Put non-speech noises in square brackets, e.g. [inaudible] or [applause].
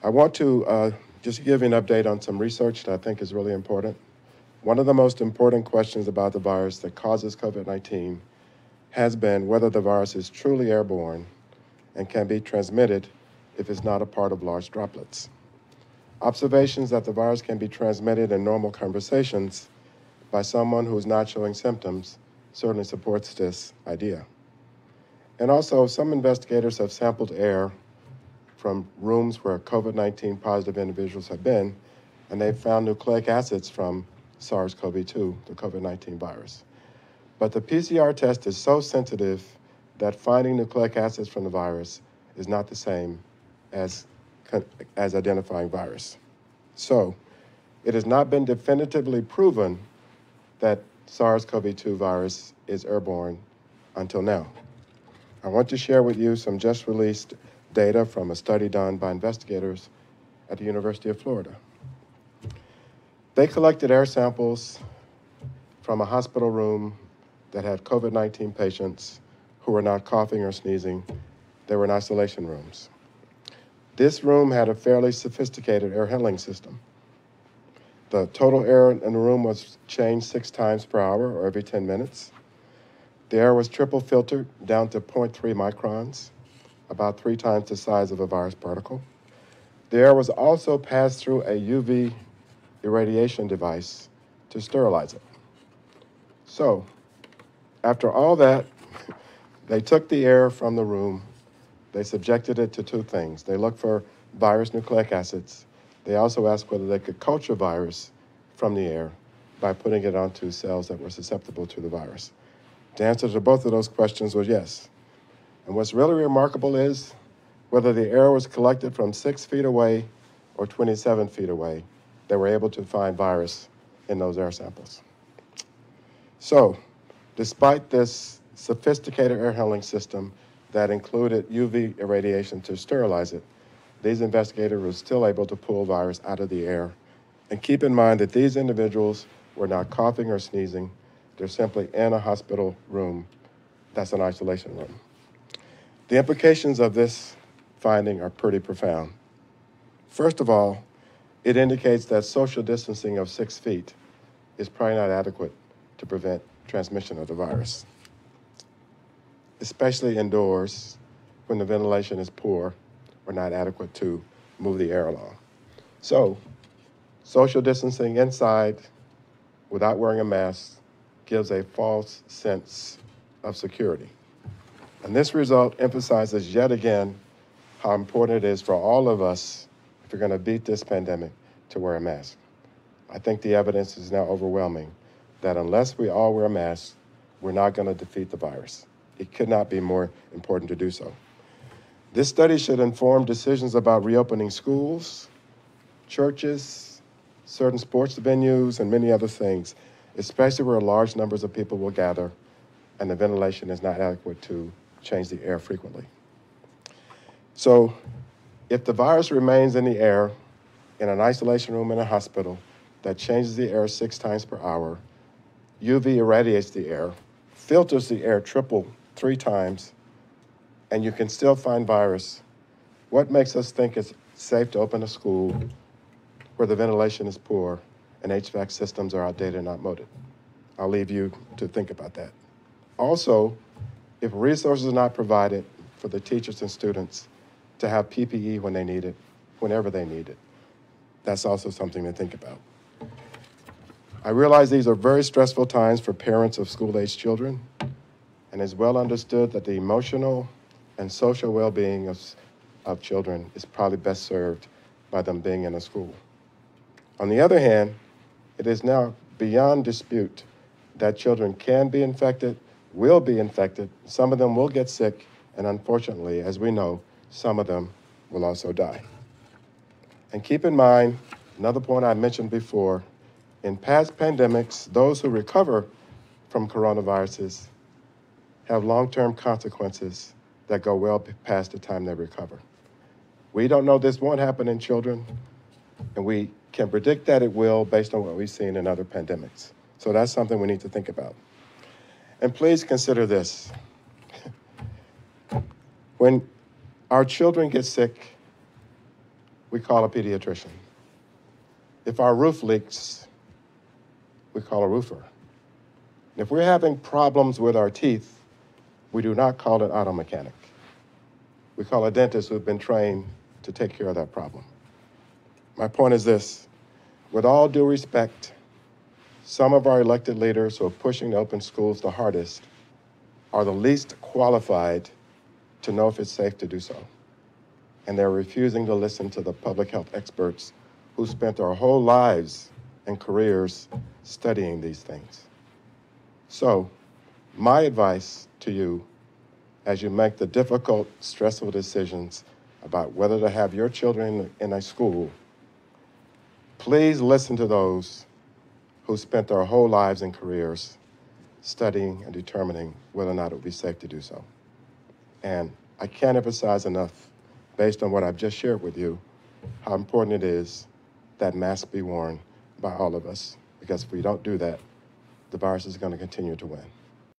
I want to uh, just give you an update on some research that I think is really important. One of the most important questions about the virus that causes COVID 19 has been whether the virus is truly airborne and can be transmitted if it's not a part of large droplets. Observations that the virus can be transmitted in normal conversations by someone who is not showing symptoms certainly supports this idea. And also, some investigators have sampled air from rooms where COVID 19 positive individuals have been, and they've found nucleic acids from SARS CoV 2, the COVID 19 virus. But the PCR test is so sensitive that finding nucleic acids from the virus is not the same as, as identifying virus. So, it has not been definitively proven that SARS CoV 2 virus is airborne until now. I want to share with you some just released data from a study done by investigators at the University of Florida. They collected air samples from a hospital room that had COVID 19 patients who were not coughing or sneezing. They were in isolation rooms. This room had a fairly sophisticated air handling system. The total air in the room was changed six times per hour or every 10 minutes. The air was triple filtered down to 0.3 microns, about three times the size of a virus particle. The air was also passed through a UV irradiation device to sterilize it. So, after all that, [laughs] they took the air from the room, they subjected it to two things. They looked for virus nucleic acids. They also asked whether they could culture virus from the air by putting it onto cells that were susceptible to the virus. The answer to both of those questions was yes. And what's really remarkable is whether the air was collected from six feet away or 27 feet away, they were able to find virus in those air samples. So, despite this sophisticated air handling system that included UV irradiation to sterilize it, these investigators were still able to pull virus out of the air. And keep in mind that these individuals were not coughing or sneezing, they're simply in a hospital room that's an isolation room. The implications of this finding are pretty profound. First of all, it indicates that social distancing of six feet is probably not adequate to prevent transmission of the virus, especially indoors when the ventilation is poor or not adequate to move the air along. So, social distancing inside without wearing a mask gives a false sense of security. And this result emphasizes yet again how important it is for all of us, if we're going to beat this pandemic, to wear a mask. I think the evidence is now overwhelming that unless we all wear masks, we're not going to defeat the virus. It could not be more important to do so. This study should inform decisions about reopening schools, churches, certain sports venues, and many other things especially where large numbers of people will gather and the ventilation is not adequate to change the air frequently. So, if the virus remains in the air in an isolation room in a hospital that changes the air six times per hour, UV irradiates the air, filters the air triple three times, and you can still find virus, what makes us think it's safe to open a school where the ventilation is poor and HVAC systems are outdated and not outmoded. I'll leave you to think about that. Also, if resources are not provided for the teachers and students to have PPE when they need it, whenever they need it, that's also something to think about. I realize these are very stressful times for parents of school-aged children, and it's well understood that the emotional and social well-being of, of children is probably best served by them being in a school. On the other hand, it is now beyond dispute that children can be infected, will be infected, some of them will get sick, and unfortunately, as we know, some of them will also die. And keep in mind, another point I mentioned before, in past pandemics, those who recover from coronaviruses have long-term consequences that go well past the time they recover. We don't know this won't happen in children, and we can predict that it will based on what we've seen in other pandemics. So that's something we need to think about. And please consider this. when our children get sick, we call a pediatrician. If our roof leaks, we call a roofer. If we're having problems with our teeth, we do not call an auto mechanic. We call a dentist who's been trained to take care of that problem. My point is this with all due respect, some of our elected leaders who are pushing to open schools the hardest are the least qualified to know if it's safe to do so. And they're refusing to listen to the public health experts who spent their whole lives and careers studying these things. So, my advice to you as you make the difficult, stressful decisions about whether to have your children in a school, please listen to those who spent their whole lives and careers studying and determining whether or not it would be safe to do so. And I can't emphasize enough, based on what I've just shared with you, how important it is that masks be worn by all of us. Because if we don't do that, the virus is going to continue to win.